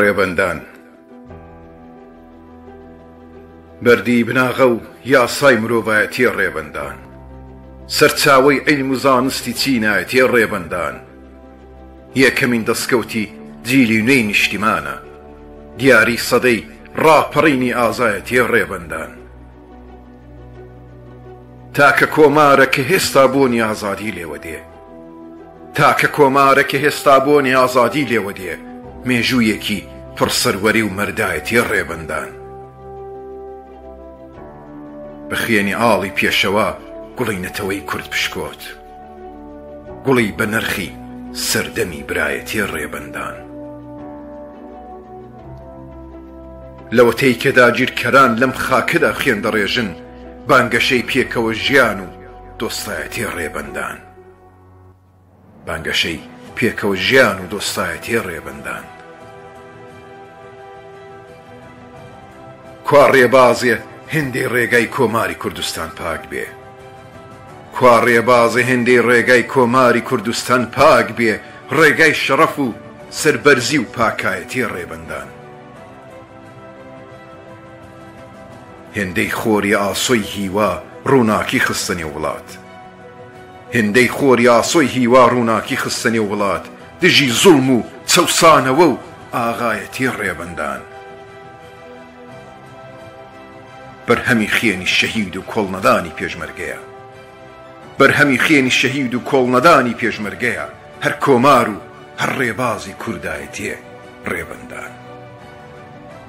ڕێبەندان بەردی بناغە و یاسای مرۆڤایەتیە ڕێبەندان سەرچاوەی عیلم و زانستی چینایەتیە ڕێبەندان یەکەمین دەسکەوتی جیلی نوێی نیشتیمانە دیاری سەدەی ڕاپەڕینی ئازایەتیە ڕێبەندان تاکە کۆمارە کە هێستا بۆنی ئازادی لێوە دێ تاکە کۆمارە کە هێستا بۆنی ئازادی لێوە دێ، مێژوویەکی پڕ سەروەری و مەردایەتی ڕێبەندان. بە خوێنی ئاڵی پێشەوا گوڵی نەتەوەی کورد پشکۆت. گوڵی بە نرخی سەردەمی برایەتی ڕێبەندان. لەوەتەی کە داگیرکەران لەم خاکەدا خوێن دەڕێژن، بانگەشەی پێکەوە ژیان و، دۆستایەتیی ڕێبەندان بانگەشەی پێکەوە ژیان و دۆستایەتیی ڕێبەندان کوا ڕێبازێ هێندەی ڕێگای کۆماری کوردستان پاک بێ کوا ڕێبازێ هێندەی ڕێگای کۆماری کوردستان پاک بێ ڕێگای شەڕەف و سەربەرزی و پاکایەتیی ڕێبەندان. هێندەی خۆری ئاسۆی هیوا ڕووناکی خستە نێو وڵات هێندەی خۆری ئاسۆی هیوا ڕووناکی خستە نێو وڵات دژی زوڵم و چەوسانەوە و ئاغایەتی ڕێبەندان بەرهەمی خوێنی شەهید و کۆڵنەدانی پێشمەرگەیە بەرهەمی خوێنی شەهید و کۆڵنەدانی پێشمەرگەیە هەر کۆمار و هەر ڕێبازی کوردایەتیێ ڕێبەندان.